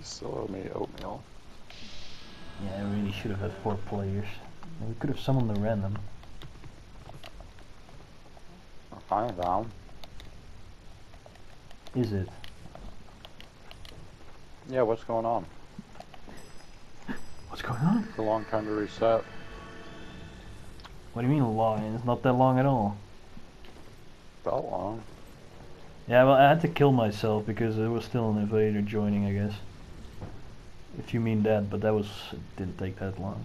You still owe me oatmeal. Yeah, I really should have had four players. We could have summoned the random. Fine, down. Is it? Yeah, what's going on? What's going on? It's a long time to reset. What do you mean long? It's not that long at all. Felt long. Yeah, well, I had to kill myself because there was still an invader joining, I guess. If you mean that, but that was didn't take that long.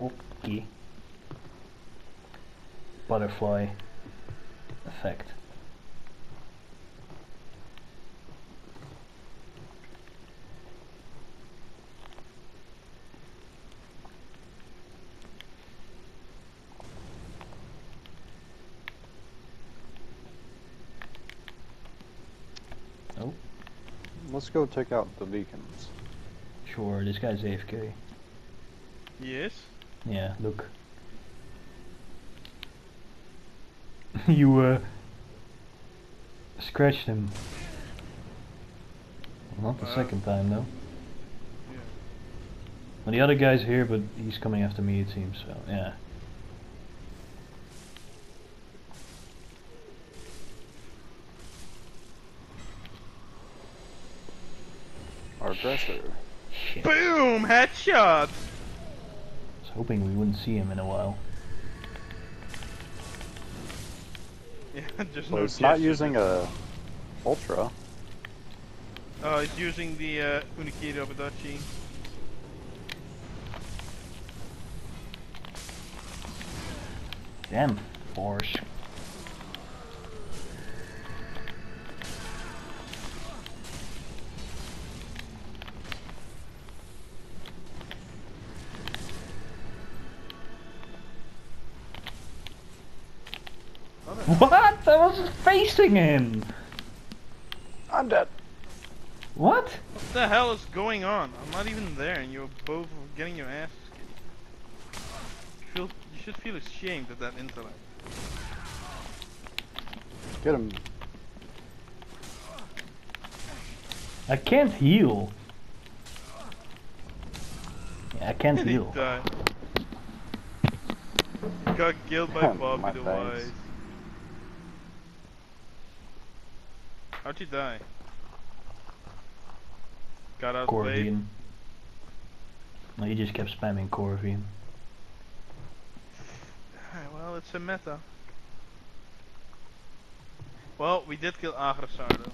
Okay. Butterfly effect. Oh, Let's go take out the beacons. sure, this guy's AFK. Yes. Yeah, look. you uh scratched him. Not the Uh, second time though. Yeah. Well, the other guy's here, but he's coming after me, it seems. So yeah. Our. Shit. Boom! Headshot! I was hoping we wouldn't see him in a while. Yeah, just Well, no it's not using a ultra. Oh, it's using the uh, Onikiri Ubadachi. Damn, force. What? I was facing him! I'm dead. What? What the hell is going on? I'm not even there, and you're both getting your ass kicked. You, feel, you should feel ashamed of that intellect. Get him. I can't heal. Yeah, I can't And he heal. Got killed by My Bobby the. Wise. How'd you die? Got outplayed? Corvian. No, he just kept spamming Corvian. Ah, Well, it's a meta. Well, we did kill Agressar though.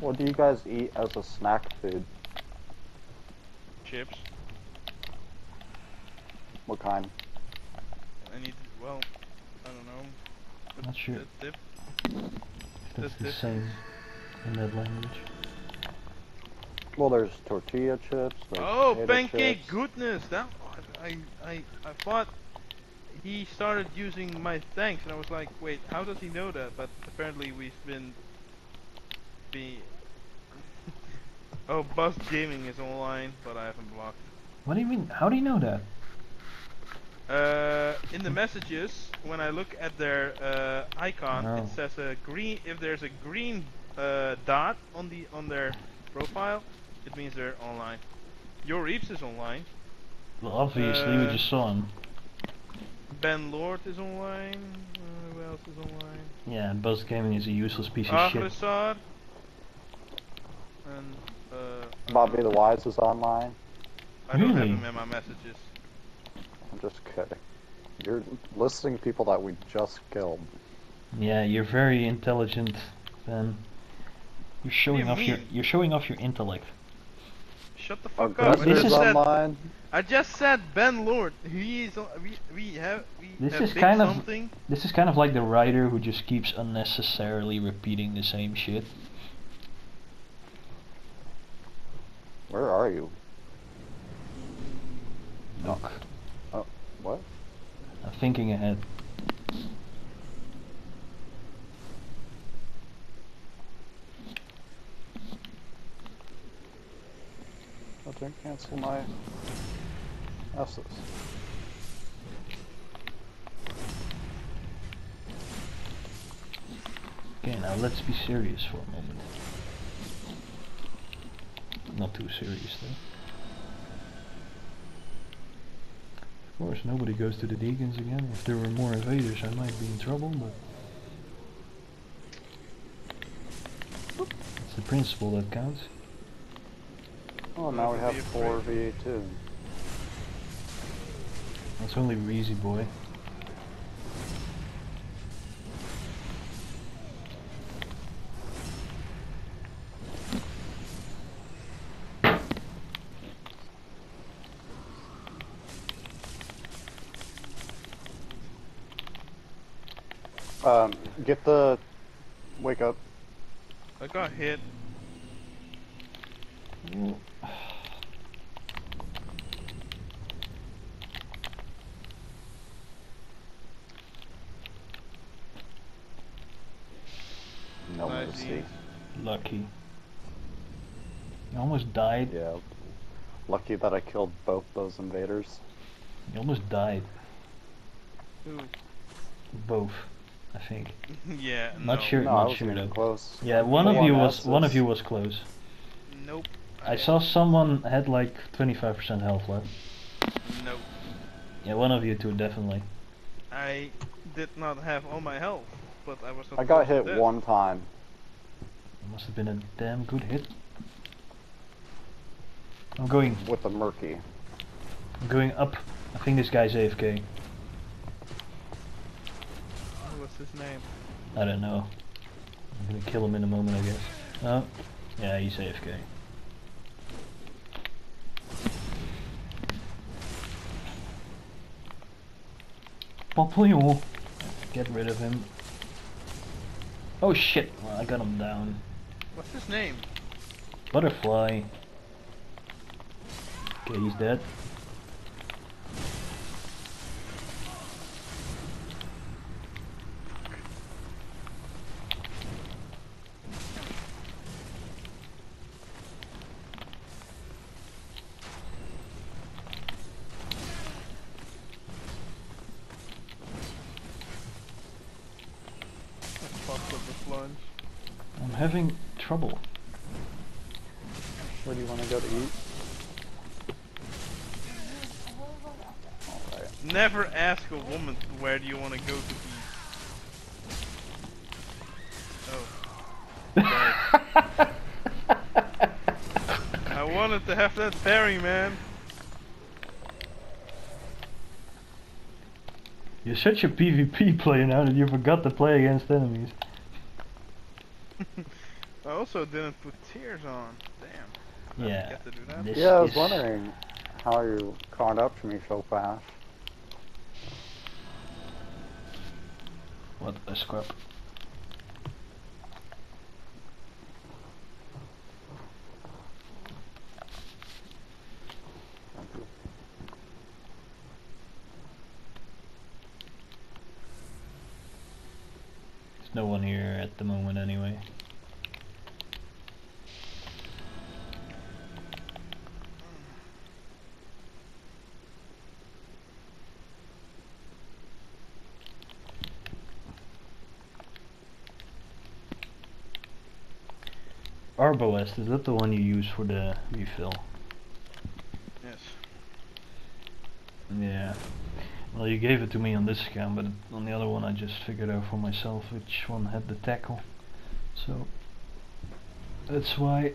What do you guys eat as a snack food? Chips. What kind? I need, well, I don't know. Not sure. The dip. If that's That's the different. same in that language. Well, there's tortilla chips. There's Oh, potato pancake chips. goodness! That I, I I thought he started using my thanks, and I was like, wait, how does he know that? But apparently we've been be. oh, Buzz Gaming is online, but I haven't blocked. What do you mean? How do you know that? Uh, in the messages, when I look at their uh, icon, Oh. it says a green. If there's a green uh, dot on the on their profile, it means they're online. Your Reeves is online. Well, obviously we Uh, just saw him. Ben Lord is online. Uh, who else is online? Yeah, Buzz Gaming is a useless piece of shit. Agressar. And uh, Bobby the Wise is online. I don't have him in my messages. I'm just kidding. You're listing people that we just killed. Yeah, you're very intelligent, Ben. You're showing you off your you're showing off your intellect. Shut the Our fuck up! I This just, is- said, online. I just said Ben Lord. He is. on- We we have. We This have is big kind of- This is kind of like the writer who just keeps unnecessarily repeating the same shit. Where are you? Look. Oh, thinking ahead. I didn't cancel my S's. Okay, now let's be serious for a moment. Not too serious though. Of course, nobody goes to the Deacons again. If there were more invaders, I might be in trouble, but... It's the principle that counts. Oh, now we have four afraid. V2. That's only easy boy. Um, get the wake up. I got hit. No mercy. Lucky. You almost died. Yeah. Lucky that I killed both those invaders. You almost died. Ooh. Both, I think. yeah. Not no. sure. No, not sure though. close. Yeah, one of One you was one of you was close. Nope. I saw someone had like 25% health left. Nope. Yeah, one of you two definitely. I did not have all my health, but I was. I got hit death. one time. It must have been a damn good hit. I'm going with the murky. I'm going up. I think this guy's AFK. His name? I don't know. I'm gonna kill him in a moment I guess. Oh. Yeah, he's AFK. Get rid of him. Oh shit, well, I got him down. What's his name? Butterfly. Okay, he's dead. I fucked up the plunge. I'm having trouble. Where do you want to go to eat? Alright. Never ask a woman where do you want to go to eat. Oh. I wanted to that berry, man. You're such a PvP player now that you forgot to play against enemies. I also didn't put tears on. Damn. Yeah. forget to do that. Yeah, I was wondering how you caught up to me so fast. What a scrap. No one here at the moment anyway. Arbalest, is that the one you use for the refill? Yes. Yeah. Well, you gave it to me on this account, but on the other one I just figured out for myself which one had the tackle. So that's why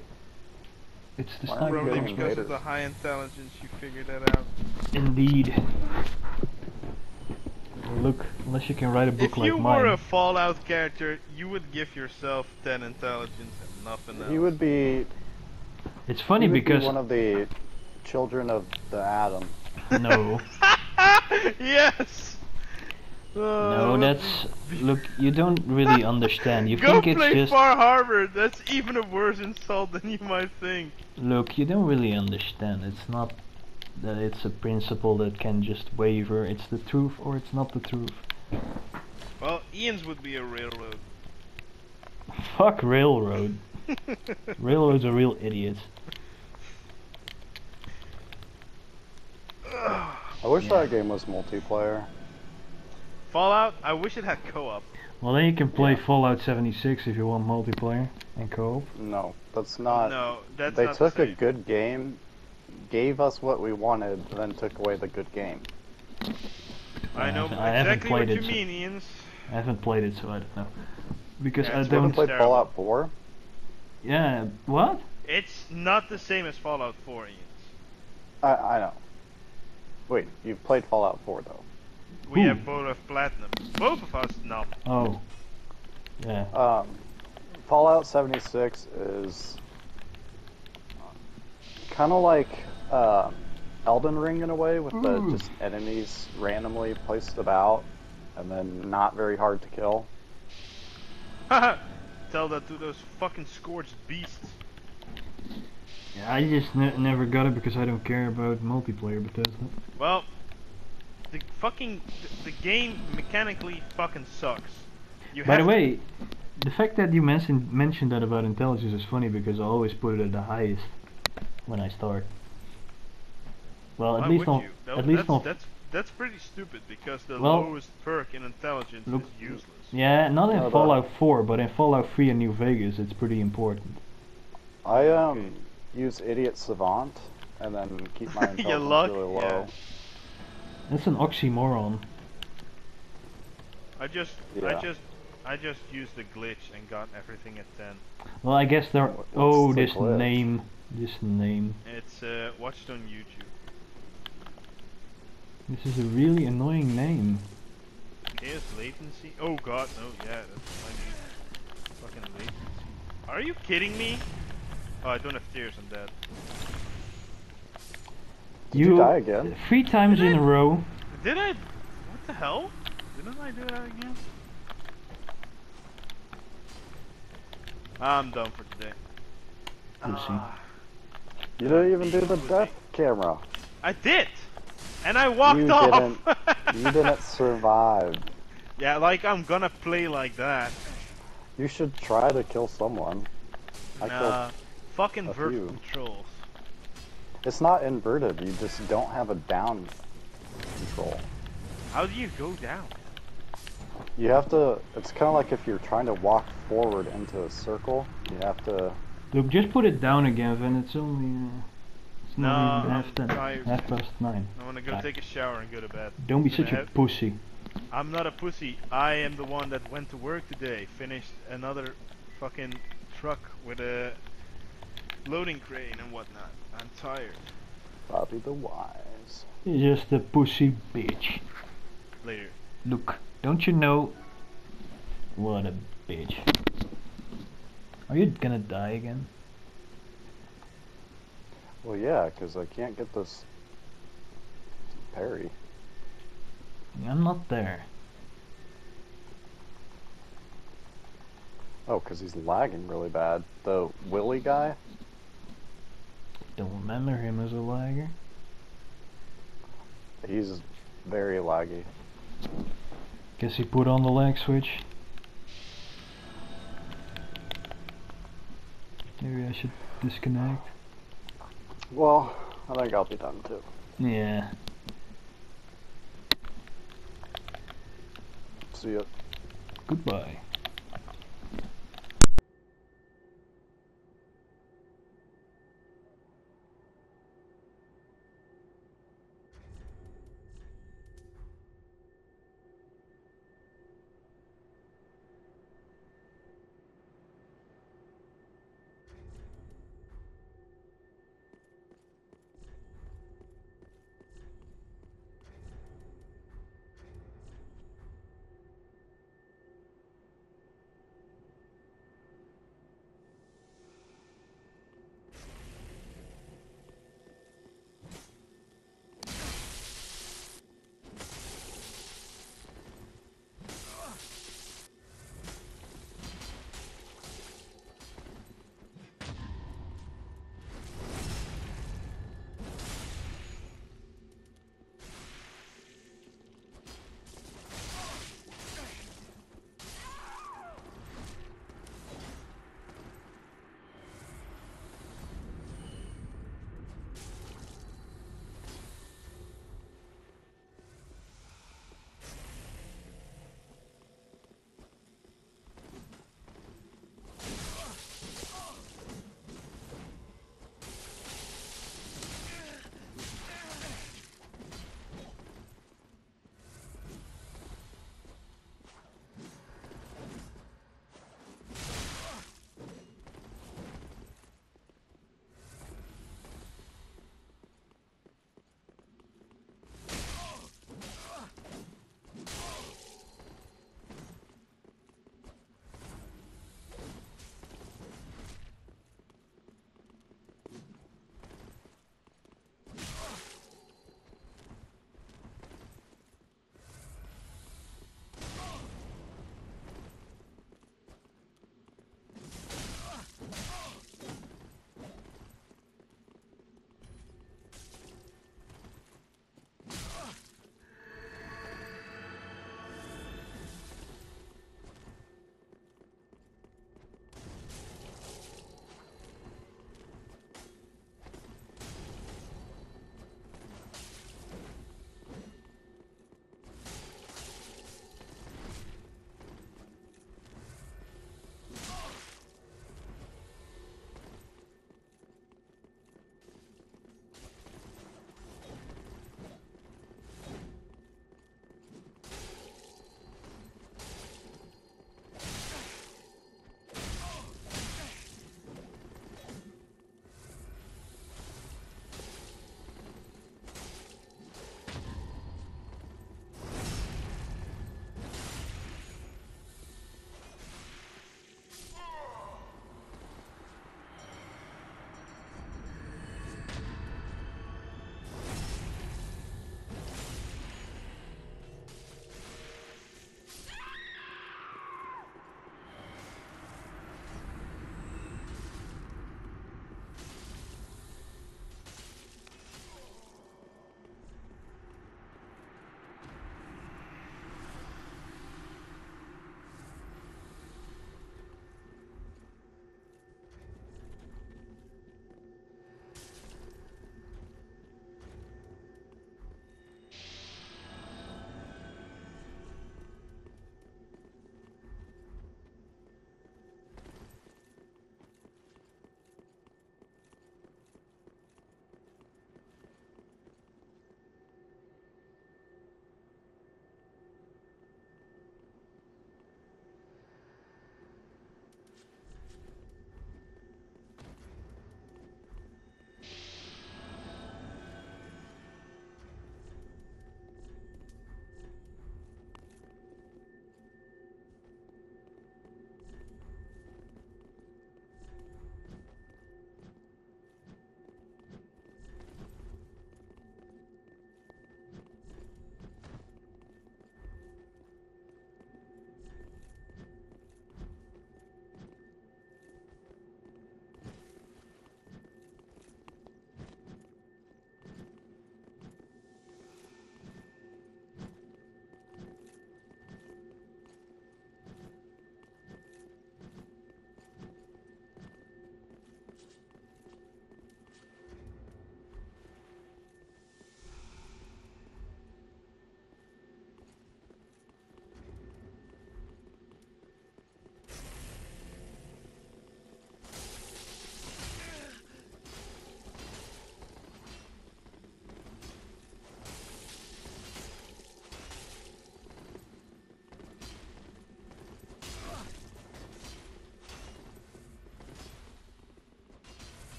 it's the Why are we sniper Probably because of the high intelligence you figured that out. Indeed. Look, unless you can write a book If like you mine. were a Fallout character, you would give yourself 10 intelligence and nothing else. He would be. it's funny he would be because one of the children of the atom. no, yes! no, Uh, that's look. You don't really understand. You Go think it's play just Far Harbor. That's even a worse insult than you might think. look. You don't really understand. It's not that it's a principle that can just waver. It's the truth or it's not the truth. Well, Eans would be a railroad. Fuck railroad. Railroads are real idiots. I wish Yeah. that game was multiplayer. Fallout, I wish it had co-op. Well, then you can play Yeah. Fallout 76 if you want multiplayer and co-op. No, that's not. no, that's they not took the a good game, gave us what we wanted, then took away the good game. I know haven't- I haven't exactly what played you it, so- mean, Eans. I haven't played it, so I don't know. Because Yeah, I it's You one haven't don't. of played. Fallout 4? Yeah. What? It's not the same as Fallout 4, Eans. I, I know. Wait, you've played Fallout 4 though. We Who? have both of platinum. Both of us, no. Oh. Yeah. Um, Fallout 76 is kind of like uh, Elden Ring in a way, with the just enemies randomly placed about, and then not very hard to kill. Haha. Tell that to those fucking scorched beasts. Yeah, I just ne- never got it because I don't care about multiplayer Bethesda. Well, the fucking the, the game mechanically fucking sucks. You By the way, the fact that you mentioned mentioned that about intelligence is funny because I always put it at the highest when I start. Well, at why least would on? No, at least that's, on that's that's pretty stupid because the Well, lowest perk in intelligence look- is useless. yeah, not in No, Fallout 4, but in Fallout 3 and New Vegas, it's pretty important. I um use Idiot Savant, and then keep my Your intelligence luck? really low. Yeah. That's an oxymoron. I just I just I just used the glitch and got everything at 10. Well, I guess there. What's Oh, the this glitch? name, this name. It's uh, watched on YouTube. This is a really annoying name. Here's latency. Oh god, no, yeah, that's I need fucking latency. Are you kidding me? Oh, I don't have tears on that. Did you, die again? Three times Did in I? a row. Did I? What the hell? Didn't I do that again? I'm done for today. Pussy. Ah, You didn't even do the Pussy. death camera. I did, and I walked You off. didn't- You didn't survive. Yeah, like I'm gonna play like that. You should try to kill someone. I killed. Nah, fucking a vertical few. controls. It's not inverted. You just don't have a down control. How do you go down? You have to. It's kind of like if you're trying to walk forward into a circle. You have to. Look, just put it down again, Van. It's only. Uh, it's No, not even I'm half ten. tired. Half past nine. I wanna go Ah. take a shower and go to bed. Don't be such a have- pussy. I'm not a pussy. I am the one that went to work today, finished another fucking truck with a loading crane and whatnot. I'm tired. Bobby the Wise. You're just a pussy bitch. Later. Look, don't you know? What a bitch. Are you gonna die again? Well, yeah, because I can't get this parry. I'm not there. Oh, because he's lagging really bad. The Willy guy. Don't remember him as a lagger. He's very laggy. Guess he put on the lag switch. Maybe I should disconnect. Well, I think I'll be done too. Yeah. See ya. Goodbye.